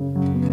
Música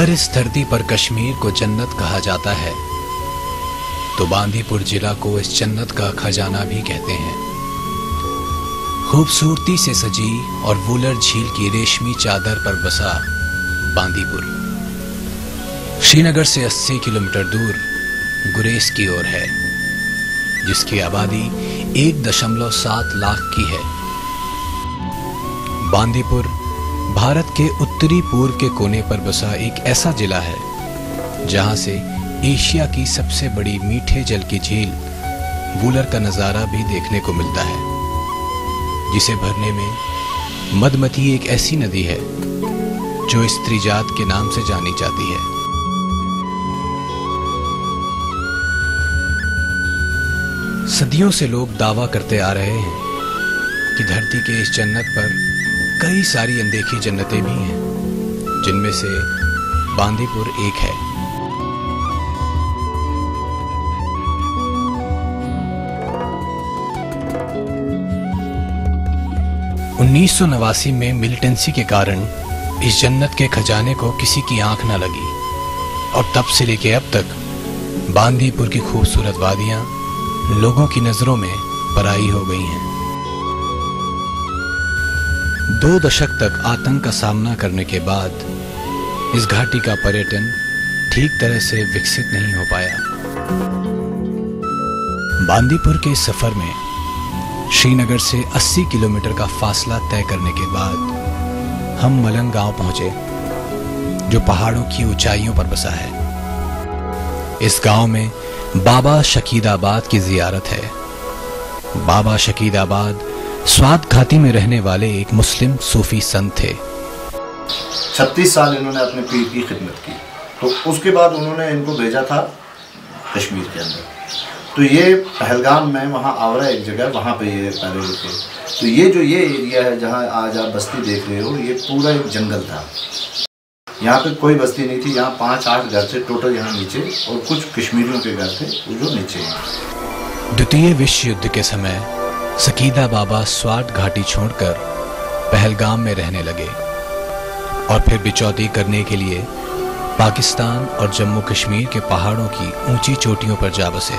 अगर इस धरती पर कश्मीर को जन्नत कहा जाता है। तो बांदीपुर जिला को इस जन्नत का खजाना भी कहते हैं। खूबसूरती से सजी और वूलर झील की रेशमी चादर पर बसा बांदीपुर। श्रीनगर से 80 किलोमीटर दूर गुरेज की ओर है, जिसकी आबादी एक दशमलव सात लाख की है। बांदीपुर भारत के उत्तरी पूर्व के कोने पर बसा एक ऐसा जिला है, जहाँ से एशिया की सबसे बड़ी मीठे जल की झील वूलर का नज़ारा भी देखने को मिलता है, जिसे भरने में मधमती एक ऐसी नदी है, जो स्त्री जात के नाम से जानी जाती है। सदियों से लोग दावा करते आ रहे हैं कि धरती के इस जन्नत पर कई सारी अनदेखी जन्नतें भी हैं, जिनमें से बांदीपुर एक है। उन्नीस सौ नवासी में मिलिटेंसी के कारण इस जन्नत के खजाने को किसी की आँख न लगी, और तब से लेके अब तक बांदीपुर की खूबसूरत वादियाँ लोगों की नज़रों में पराई हो गई हैं। दो दशक तक आतंक का सामना करने के बाद इस घाटी का पर्यटन ठीक तरह से विकसित नहीं हो पाया। बांदीपुर के सफ़र में श्रीनगर से 80 किलोमीटर का फासला तय करने के बाद हम मलंग गाँव पहुँचे, जो पहाड़ों की ऊंचाइयों पर बसा है। इस गाँव में बाबा शकीदाबाद की जियारत है। बाबा शकीदाबाद स्वाद घाटी में रहने वाले एक मुस्लिम सूफी संत थे। छत्तीस साल इन्होंने अपने पीर की खिदमत की। तो उसके बाद उन्होंने इनको भेजा था कश्मीर के अंदर। तो ये पहलगाम में वहाँ आवरा एक जगह वहाँ पे ये पहले रुके तो ये जो ये एरिया है जहाँ आज आप बस्ती देख रहे हो ये पूरा एक जंगल था। यहाँ पे कोई बस्ती नहीं थी यहाँ पाँच आठ घर थे टोटल यहाँ नीचे और कुछ कश्मीरियों के घर थे वो जो नीचे हैं। द्वितीय विश्व युद्ध के समय सकीदा बाबा स्वाट घाटी छोड़कर पहलगाम में रहने लगे और फिर बिचौती करने के लिए पाकिस्तान और जम्मू कश्मीर के पहाड़ों की ऊँची चोटियों पर जा बसे।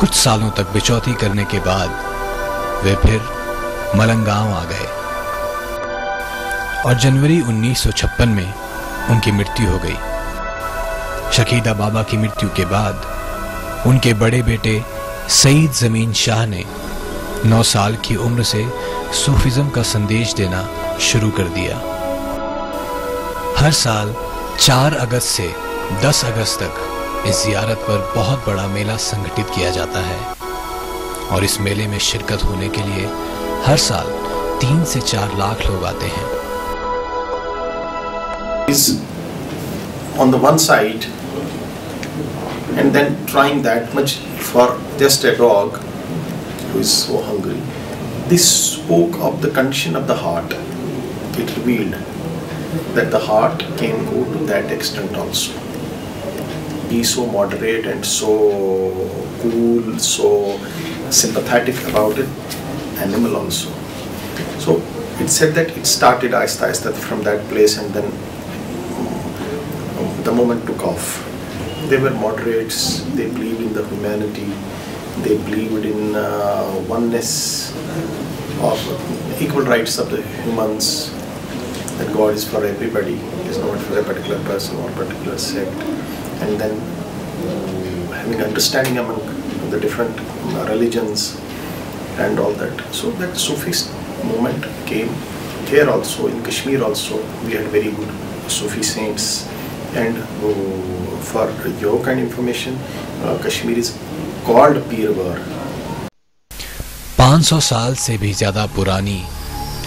कुछ सालों तक बिचौती करने के बाद वे फिर मलंगांव आ गए और जनवरी 1956 में उनकी मृत्यु हो गई। शकीदा बाबा की मृत्यु के बाद उनके बड़े बेटे सईद ज़मीन शाह ने 9 साल की उम्र से सूफिज्म का संदेश देना शुरू कर दिया। हर साल 4 अगस्त से 10 अगस्त तक इस जियारत पर बहुत बड़ा मेला संगठित किया जाता है। और इस मेले में शिरकत होने के लिए हर साल तीन से चार लाख लोग आते हैं। And then trying that much for just a dog who is so hungry. This spoke of the condition of the heart. It revealed that the heart can go to that extent also. Be so moderate and so cool, so sympathetic about it, animal also. So it said that it started aista aista from that place and then mm, the moment took off. They were moderates, they believed in the humanity, they believed in uh, oneness of equal rights of the humans, that God is for everybody, is not for a particular person or particular sect. And then having understanding among the different uh, religions and all that. So that Sufist movement came here also, in Kashmir also, we had very good Sufi saints And uh, for your kind of information, uh, Kashmir is called Pirwar. 500 साल से भी ज़्यादा पुरानी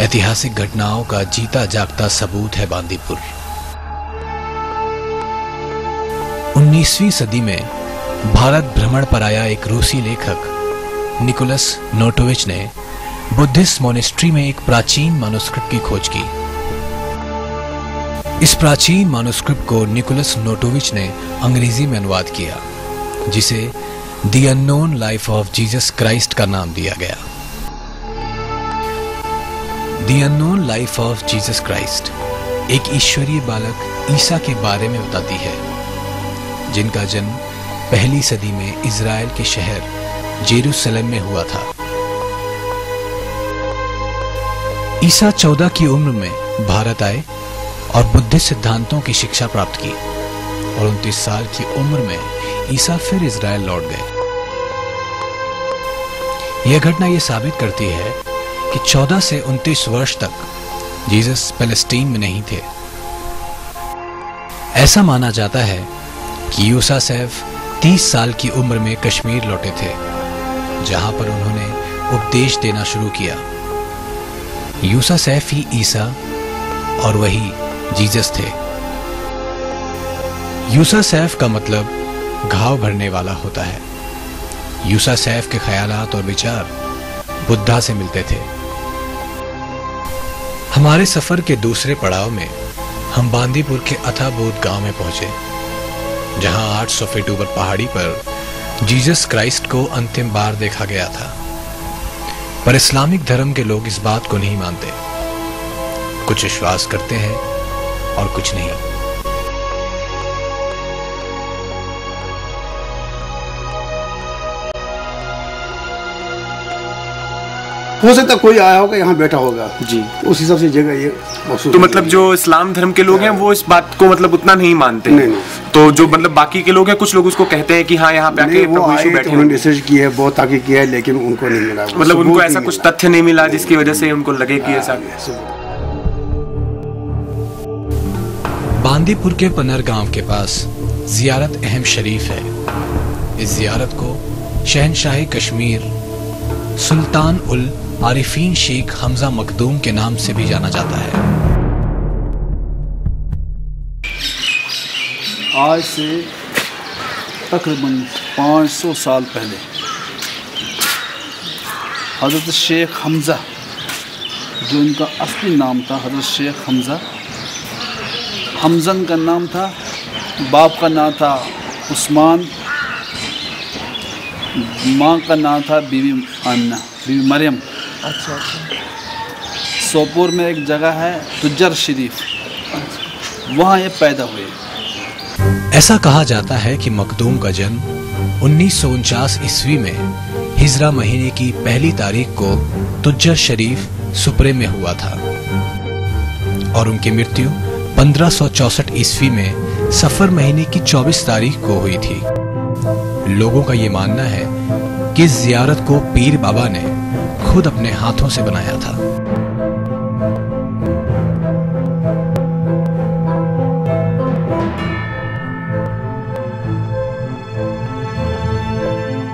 ऐतिहासिक घटनाओं का जीता जागता सबूत है बांदीपुर 19वीं सदी में भारत भ्रमण पर आया एक रूसी लेखक निकोलस नोटोविच ने बुद्धिस्ट मोनेस्ट्री में एक प्राचीन मानुस्क्रिप्ट की खोज की इस प्राचीन मानुस्क्रिप्ट को निकोलस नोटोविच ने अंग्रेज़ी में अनुवाद किया, जिसे the unknown life of Jesus Christ का नाम दिया गया। The unknown life of Jesus Christ एक ईश्वरीय बालक ईसा के बारे में बताती है, जिनका जन्म पहली सदी में इज़राइल के शहर जेरूसलम में हुआ था। ईसा चौदह की उम्र में भारत आए और बुद्धिस्ट सिद्धांतों की शिक्षा प्राप्त की और उनतीस साल की उम्र में ईसा फिर इसराइल लौट गए। यह घटना यह साबित करती है कि 14 से 29 वर्ष तक जीसस पैलेस्टीन में नहीं थे। ऐसा माना जाता है कि यूसा सैफ 30 साल की उम्र में कश्मीर लौटे थे, जहाँ पर उन्होंने उपदेश देना शुरू किया। यूसा सैफ ही ईसा और वही जीसस थे। यूसा सैफ का मतलब घाव भरने वाला होता है। यूसा सैफ के ख्यालात और विचार बुद्धा से मिलते थे। हमारे सफ़र के दूसरे पड़ाव में हम बांदीपुर के अथाबोध गाँव में पहुँचे, जहाँ 800 फीट ऊपर पहाड़ी पर जीसस क्राइस्ट को अंतिम बार देखा गया था। पर इस्लामिक धर्म के लोग इस बात को नहीं मानते। कुछ विश्वास करते हैं और कुछ नहीं। हो सकता कोई आया होगा यहाँ बैठा होगा। जी। उस हिसाब से जगह ये तो मतलब जो इस्लाम धर्म के लोग हैं वो इस बात को मतलब उतना नहीं मानते। नहीं, नहीं। तो जो मतलब बाकी के लोग हैं कुछ लोग उसको कहते हैं कि हाँ यहाँ पे आके वो आए यीशु तो बैठे उन्होंने रिसर्च की है बहुत ताकि किया है लेकिन उनको नहीं मिला। मतलब उनको ऐसा कुछ तथ्य नहीं मिला जिसकी वजह से उनको लगे कि ऐसा बांदीपुर के पनर गाँव के पास जियारत अहम शरीफ है। इस जियारत को शहनशाह कश्मीर सुल्तान उल आरिफीन शेख हमजा मखदूम के नाम से भी जाना जाता है। आज से तकरीबन 500 साल पहले हज़रत शेख हमज़ा, जो इनका असली नाम था, हज़रत शेख हमज़ा हमजन का नाम था बाप का नाम था उस्मान माँ का नाम था बीवी आमना बीवी मरियम। अच्छा अच्छा। सोपुर में एक जगह है तुजर शरीफ। वहाँ ये पैदा हुए। ऐसा कहा जाता है कि मखदूम का जन्म उन्नीस सौ उनचास ईस्वी में हिजरा महीने की पहली तारीख को तुज्जर शरीफ सुपरे में हुआ था। और उनकी मृत्यु 1564 ईस्वी में सफ़र महीने की 24 तारीख को हुई थी। लोगों का ये मानना है कि इस जियारत को पीर बाबा ने खुद अपने हाथों से बनाया था।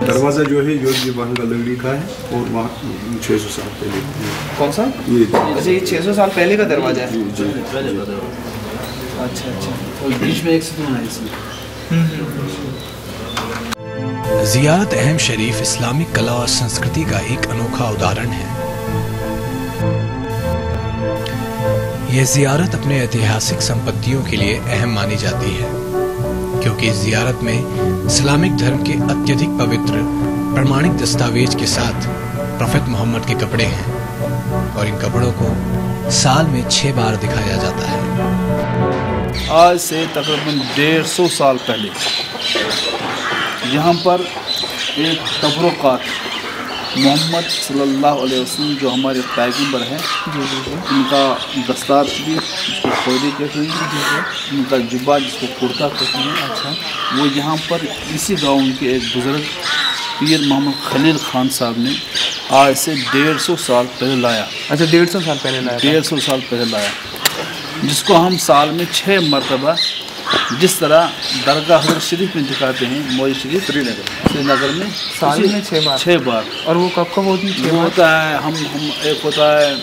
दरवाज़ा जो है योगी बंगा लकड़ी का है और वहाँ छः सौ साल पहले। कौन सा? ये अच्छा ये 600 साल पहले का दरवाज़ा है। जी। अच्छा अच्छा। जियारत अहम शरीफ इस्लामिक कला और संस्कृति का एक अनोखा उदाहरण है। यह जियारत अपने ऐतिहासिक संपत्तियों के लिए अहम मानी जाती है, क्योंकि इस जियारत में इस्लामिक धर्म के अत्यधिक पवित्र, प्रमाणिक दस्तावेज़ के साथ प्रोफेट मोहम्मद के कपड़े हैं, और इन कपड़ों को साल में छह बार दिखाया जाता है। आज से तकरीबन डेढ़ सौ साल पहले यहाँ पर एक तबरक़ात मोहम्मद सल्लल्लाहु अलैहि वसल्लम जो हमारे पैगंबर हैं उनका दस्तार भी जिसको खोदे कहते हैं उनका जुब्बा जिसको कुर्ता कहते हैं अच्छा। वो यहाँ पर इसी गाँव के एक बुज़ुर्ग पीर मोहम्मद खलील खान साहब ने आज से डेढ़ सौ साल पहले लाया। अच्छा डेढ़ सौ साल पहले लाया डेढ़ सौ साल पहले लाया। जिसको हम साल में छः मरतबा जिस तरह दरगाह हज़रत शरीफ में दिखाते हैं मौज शरीफ श्रीनगर। श्रीनगर में साल में छः बार? छः बार। और वो कब कब होती है? होता है हम हम एक होता है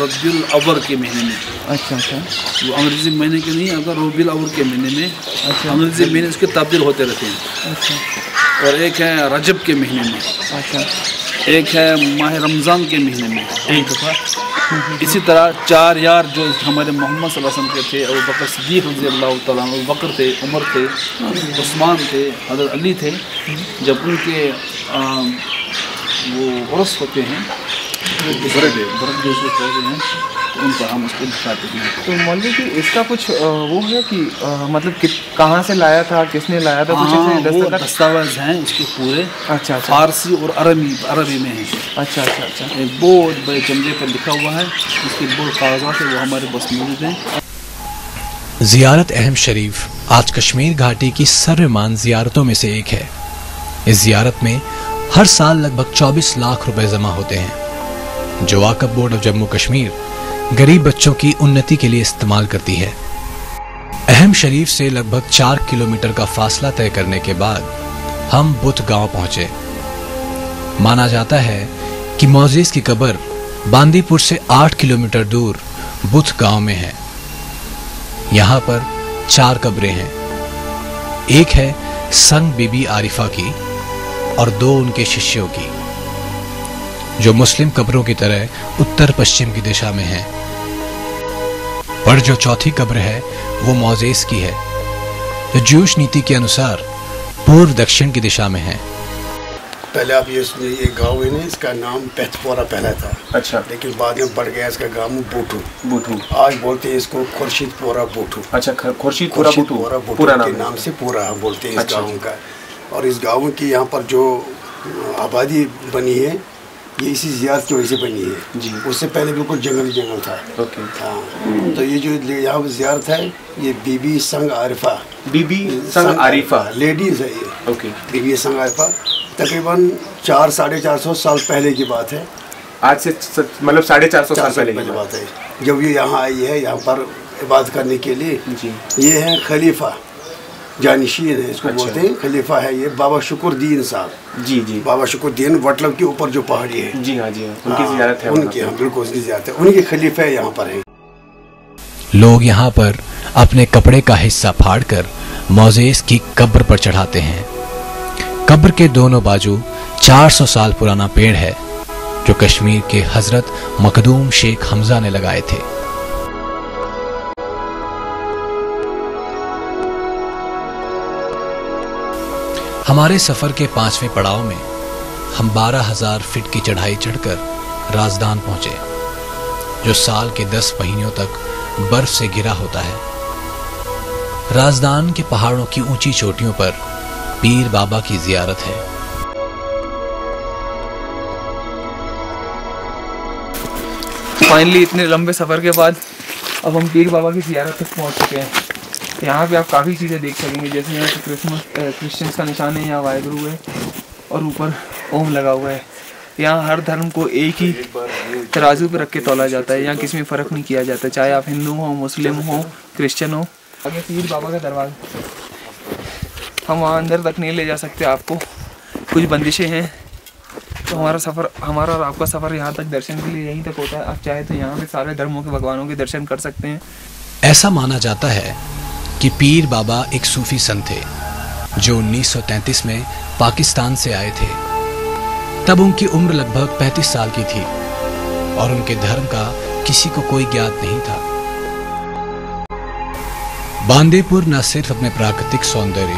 रबियुल अवर के महीने में। अच्छा अच्छा। वो अंग्रेज़ी महीने के नहीं अगर रबियुल अवर के महीने में अच्छा। अंग्रेज़ी महीने उसके तब्दील होते रहते हैं। अच्छा। और एक है रजब के महीने में। अच्छा। एक है माह रमज़ान के महीने में। एक दफ़ा। इसी तरह चार यार जो हमारे मोहम्मद वसम वसल्लम के थे अबू बकर सदीक रज़ी अल्लाह तकर बकर थे उमर थे उस्मान थे हज़रत अली थे जब उनके आ, वो उर्स होते हैं बरत हैं। उनको हम उसको दिखाते हैं। तो मौलवी जी इसका कुछ वो है कि मतलब कि कहाँ से लाया था किसने लाया था कुछ हाँ ऐसे दस्तावेज़ हैं उसके पूरे। अच्छा अच्छा। फारसी और अरबी अरबी में हैं। अच्छा अच्छा अच्छा। एक बहुत बड़े जमले पर लिखा हुआ है उसके बहुत कागजात है वो हमारे पास मौजूद हैं। जियारत अहम शरीफ आज कश्मीर घाटी की सर्वमान जियारतों में से एक है। इस जियारत में हर साल लगभग 24 लाख रुपए जमा होते हैं। जो वाकफ बोर्ड ऑफ़ जम्मू कश्मीर गरीब बच्चों की उन्नति के लिए इस्तेमाल करती है। अहम शरीफ से लगभग चार किलोमीटर का फासला तय करने के बाद हम बुत गाँव पहुँचे। माना जाता है कि मोजिस की कब्र बांदीपुर से आठ किलोमीटर दूर बुत गाँव में है। यहाँ पर चार कब्रें हैं। एक है संग बीबी आरिफा की और दो उनके शिष्यों की। जो मुस्लिम कब्रों की तरह उत्तर पश्चिम की दिशा में है। पर जो चौथी कब्र है वो मोजेस की है। जो ज्यूश नीति के अनुसार पूर्व दक्षिण की दिशा में है। पहले आप ये सुनिए ये गाँव है ना इसका नाम पेथपोरा पहला था। अच्छा। लेकिन बाद में बढ़ गया इसका गाँव बूटू। बूटू। आज बोलते हैं इसको खुर्शीदपोरा बूटू। अच्छा ख- खुर्शीदपुरा बूटू। पूरा के नाम नाम से पूरा हम बोलते हैं इस अच्छा, गाँव का। और इस गाँव की यहाँ पर जो आबादी बनी है ये इसी जियारत की वजह से बनी है। जी। उससे पहले बिल्कुल जंगल ही जंगल था। ओके। हाँ तो ये जो यहाँ जियारत है ये बीबी संग आरिफा। बीबी संग आरिफा। लेडीज़ है ये। ओके। बीबी संग आरिफा। तकरीबन चार साढ़े चार सौ साल पहले की बात है। आज से मतलब साढ़े चार सौ साल पहले की बात बात है। जब ये यहाँ आई है यहाँ पर इबादत करने के लिए जी। ये है खलीफा। जानशीन है इसको अच्छा। बोलते हैं खलीफा है ये बाबा शुक्रदीन साहब। जी जी। बाबा शुक्रदीन वटलब के ऊपर जो पहाड़ी है। जी हाँ जी हाँ उनकी हाँ, जियारत है उनकी। हाँ बिल्कुल उसकी जियारत है। उनके खलीफे यहाँ पर है। लोग यहाँ पर अपने कपड़े का हिस्सा फाड़कर मोजेस की कब्र पर चढ़ाते हैं। कब्र के दोनों बाजू 400 साल पुराना पेड़ है जो कश्मीर के हज़रत मखदूम शेख हमजा ने लगाए थे। हमारे सफ़र के पाँचवें पड़ाव में हम बारह हज़ार फीट की चढ़ाई चढ़कर राजदान पहुँचे, जो साल के दस महीनों तक बर्फ़ से घिरा होता है। राजदान के पहाड़ों की ऊँची चोटियों पर पीर बाबा की जियारत है। फाइनली इतने लंबे सफ़र के बाद अब हम पीर बाबा की जियारत तक पहुँच चुके हैं। यहाँ पे आप काफ़ी चीज़ें देख सकेंगे, जैसे यहाँ पे क्रिसमस क्रिश्चियंस का निशान है, यहाँ वाहिगुरु है और ऊपर ओम लगा हुआ है। यहाँ हर धर्म को एक ही तराजू पर रख के तोला जाता है, यहाँ किसी में फ़र्क नहीं किया जाता, चाहे आप हिंदू हो, मुस्लिम हो क्रिश्चियन हो। आगे पीर बाबा का दरवाज़ा। हम वहाँ अंदर तक नहीं ले जा सकते, आपको कुछ बंदिशें हैं तो हमारा सफ़र, हमारा और आपका सफ़र यहाँ तक दर्शन के लिए यहीं तक होता है। आप चाहे तो यहाँ पे सारे धर्मों के भगवानों के दर्शन कर सकते हैं। ऐसा माना जाता है कि पीर बाबा एक सूफी संत थे, जो 1933 में पाकिस्तान से आए थे। तब उनकी उम्र लगभग 35 साल की थी, और उनके धर्म का किसी को कोई ज्ञात नहीं था। बांदेपुर न सिर्फ़ अपने प्राकृतिक सौंदर्य,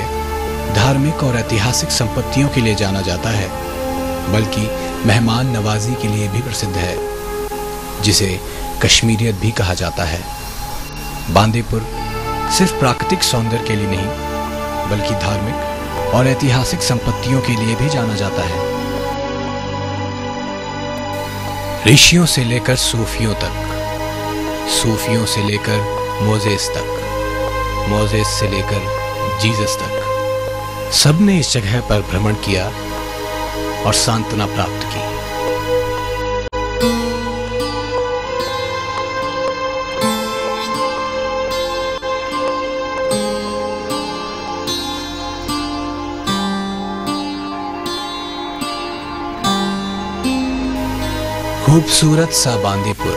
धार्मिक और ऐतिहासिक संपत्तियों के लिए जाना जाता है, बल्कि मेहमान नवाजी के लिए भी प्रसिद्ध है, जिसे कश्मीरियत भी कहा जाता है। बांदीपुर सिर्फ़ प्राकृतिक सौंदर्य के लिए नहीं, बल्कि धार्मिक और ऐतिहासिक संपत्तियों के लिए भी जाना जाता है। ऋषियों से लेकर सूफियों तक, सूफियों से लेकर मोजेस तक, मोजेस से लेकर जीसस तक, सबने इस जगह पर भ्रमण किया और सांत्वना प्राप्त की। खूबसूरत सा बांदीपुर।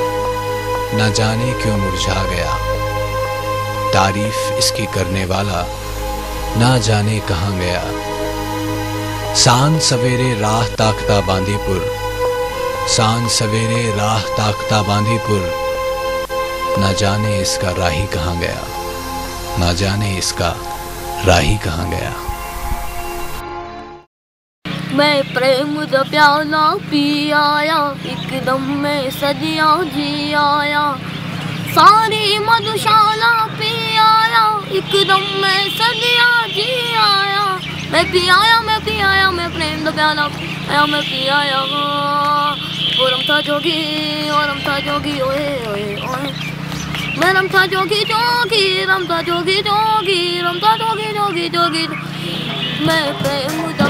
न जाने क्यों मुरझा गया। तारीफ़ इसकी करने वाला ना जाने कहाँ गया। साँझ सवेरे राह ताकता बांदीपुर। साँझ सवेरे राह ताकता बांदीपुर। ना जाने इसका राही कहाँ गया। ना जाने इसका राही कहाँ गया। मैं प्रेम दा प्याला पी आया एकदम में सदिया जी आया सारी मधुशाला पी आया एकदम में सदिया जी आया मैं पी आया मैं पी आया मैं प्रेम दा प्याला आया मैं पी आया और हम था जोगी और हम था जोगी, ओए ओए ओए। मैं रमता जोगी जोगी रमता जोगी जोगी रमता जोगी जोगी जोगी। मैं प्रेम